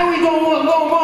we gonna look, no more.